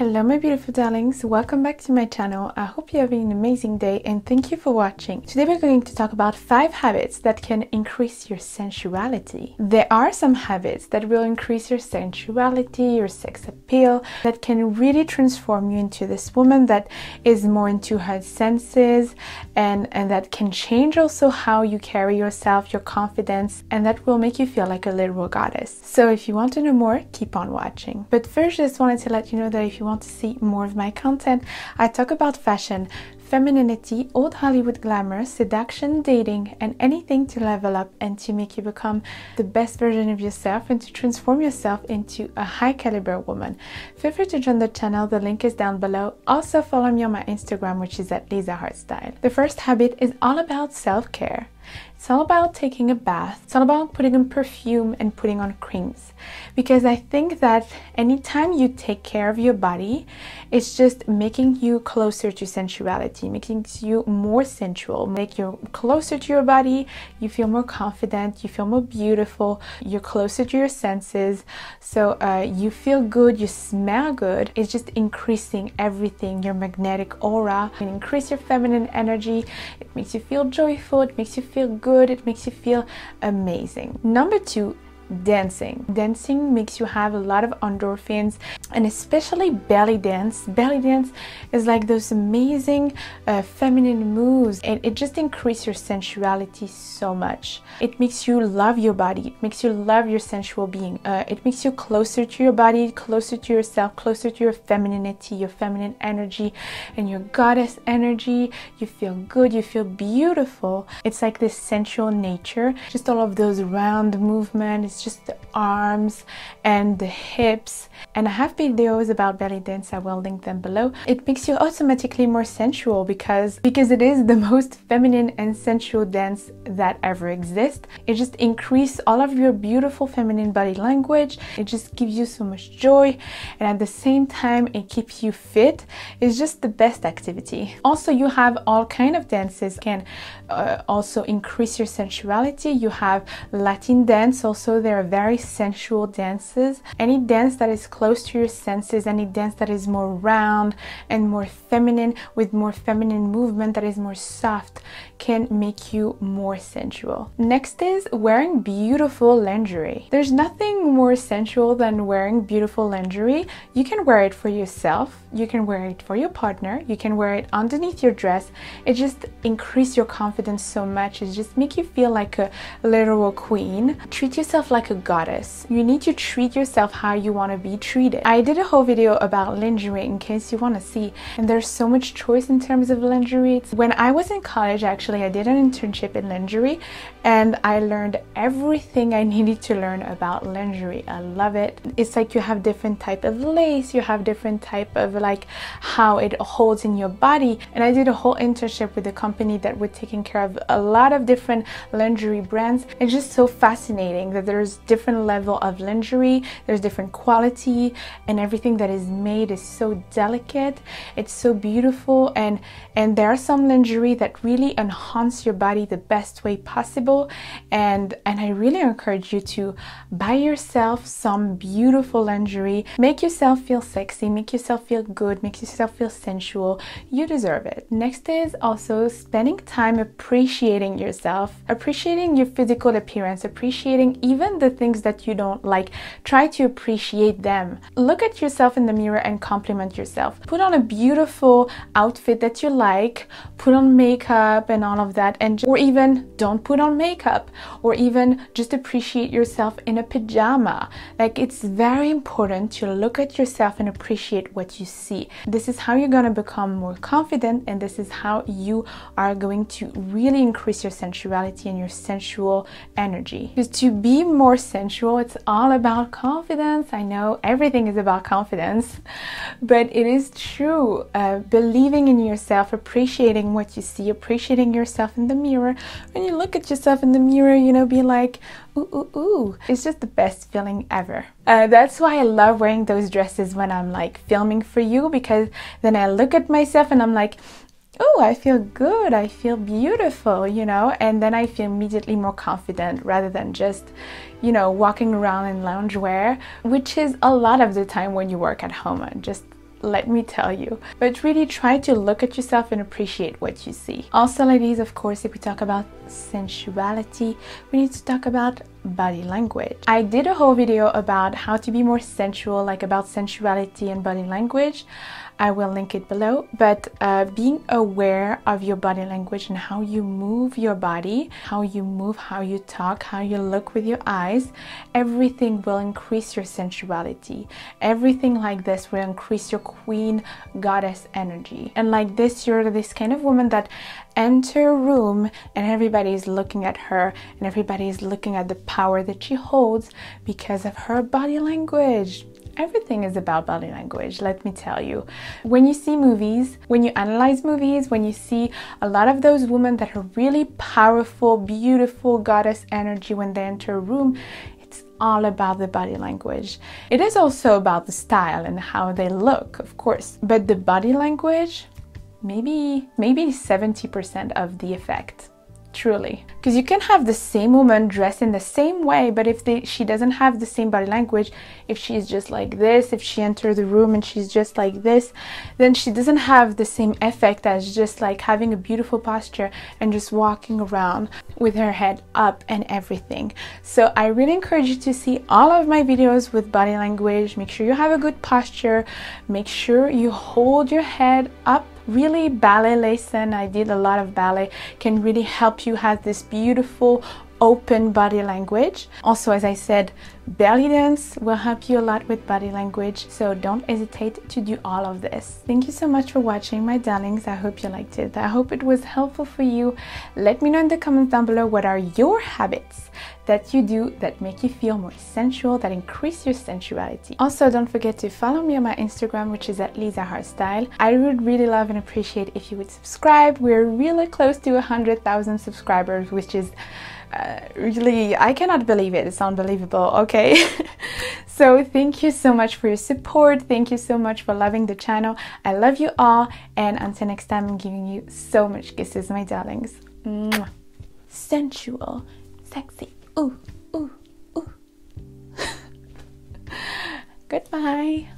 Hello my beautiful darlings, welcome back to my channel. I hope you're having an amazing day and thank you for watching. Today we're going to talk about 5 habits that can increase your sensuality. There are some habits that will increase your sensuality, your sex appeal, that can really transform you into this woman that is more into her senses and, and that can change also how you carry yourself, your confidence, and that will make you feel like a literal goddess. So if you want to know more, keep on watching. But first I just wanted to let you know that if you want to see more of my content, I talk about fashion, femininity, old Hollywood glamour, seduction, dating, and anything to level up and to make you become the best version of yourself and to transform yourself into a high caliber woman. Feel free to join the channel, the link is down below. Also follow me on my Instagram, which is at Lisa Hartstyle. The first habit is all about self-care. It's all about taking a bath. It's all about putting on perfume and putting on creams. Because I think that anytime you take care of your body, it's just making you closer to sensuality, making you more sensual, make you closer to your body, you feel more confident, you feel more beautiful, you're closer to your senses. So uh, you feel good, you smell good. It's just increasing everything, your magnetic aura, and increase your feminine energy. It makes you feel joyful, it makes you feel good good, it makes you feel amazing. Number two, dancing. Dancing makes you have a lot of endorphins and especially belly dance. Belly dance is like those amazing uh, feminine moves and it just increases your sensuality so much. It makes you love your body. It makes you love your sensual being. Uh, it makes you closer to your body, closer to yourself, closer to your femininity, your feminine energy and your goddess energy. You feel good, you feel beautiful. It's like this sensual nature. Just all of those round movements it's just the arms and the hips and I have videos about belly dance I will link them below. It makes you automatically more sensual because because it is the most feminine and sensual dance that ever exists it just increases all of your beautiful feminine body language. It just gives you so much joy. And at the same time it keeps you fit. It's just the best activity. Also you have all kind of dances. Can uh, also increase your sensuality. You have Latin dance also. There are very sensual dances. Any dance that is close to your senses, any dance that is more round and more feminine with more feminine movement that is more soft can make you more sensual. Next is wearing beautiful lingerie. There's nothing more sensual than wearing beautiful lingerie. You can wear it for yourself, you can wear it for your partner, you can wear it underneath your dress. It just increase your confidence so much. It just make you feel like a literal queen. Treat yourself like a goddess. You need to treat yourself how you want to be treated. I did a whole video about lingerie in case you want to see and there's so much choice in terms of lingerie. When I was in college actually I did an internship in lingerie and I learned everything I needed to learn about lingerie. I love it. It's like you have different type of lace, you have different type of like how it holds in your body and I did a whole internship with a company that was taking care of a lot of different lingerie brands. It's just so fascinating that there's different level of lingerie, there's different quality and everything that is made is so delicate. It's so beautiful and and there are some lingerie that really enhance your body the best way possible and and I really encourage you to buy yourself some beautiful lingerie. Make yourself feel sexy, make yourself feel good, make yourself feel sensual. You deserve it. Next is also spending time appreciating yourself, appreciating your physical appearance, appreciating even the things that you don't like. Try to appreciate them. Look at yourself in the mirror and compliment yourself. Put on a beautiful outfit that you like, put on makeup and all of that and or even don't put on makeup or even just appreciate yourself in a pajama. Like it's very important to look at yourself and appreciate what you see. This is how you're going to become more confident and this is how you are going to really increase your sensuality and your sensual energy. Because to be more sensual, it's all about confidence. I know everything is about confidence, but it is true. Uh, believing in yourself, appreciating what you see, appreciating yourself in the mirror. When you look at yourself in the mirror, you know, be like, ooh, ooh, ooh. It's just the best feeling ever. Uh, that's why I love wearing those dresses when I'm like filming for you because then I look at myself and I'm like, oh, I feel good, I feel beautiful, you know, and then I feel immediately more confident rather than just, you know, walking around in loungewear, which is a lot of the time when you work at home uh, just let me tell you. But really try to look at yourself and appreciate what you see. Also, ladies, of course, if we talk about sensuality, we need to talk about body language. I did a whole video about how to be more sensual, like about sensuality and body language. I will link it below. But uh, being aware of your body language and how you move your body, how you move, how you talk, how you look with your eyes, everything will increase your sensuality. Everything like this will increase your queen goddess energy. And like this, you're this kind of woman that enter a room and everybody is looking at her and everybody is looking at the power that she holds because of her body language everything is about body language, let me tell you. When you see movies, when you analyze movies, when you see a lot of those women that are really powerful, beautiful goddess energy when they enter a room, it's all about the body language. It is also about the style and how they look, of course, but the body language, maybe maybe 70% of the effect truly. Because you can have the same woman dressed in the same way but if they, she doesn't have the same body language if she's just like this if she enters the room and she's just like this then she doesn't have the same effect as just like having a beautiful posture and just walking around with her head up and everything. So i really encourage you to see all of my videos with body language. Make sure you have a good posture. Make sure you hold your head up really ballet lesson. I did a lot of ballet. Can really help you have this beautiful open body language also as i said belly dance will help you a lot with body language so don't hesitate to do all of this thank you so much for watching my darlings i hope you liked it i hope it was helpful for you let me know in the comments down below what are your habits that you do that make you feel more sensual, that increase your sensuality. Also, don't forget to follow me on my Instagram, which is at Lisa Hartstyle. I would really love and appreciate if you would subscribe. We're really close to 100,000 subscribers, which is uh, really, I cannot believe it. It's unbelievable, okay? so thank you so much for your support. Thank you so much for loving the channel. I love you all. And until next time, I'm giving you so much kisses, my darlings. Mwah. Sensual, sexy. Ooh, ooh, ooh. Goodbye.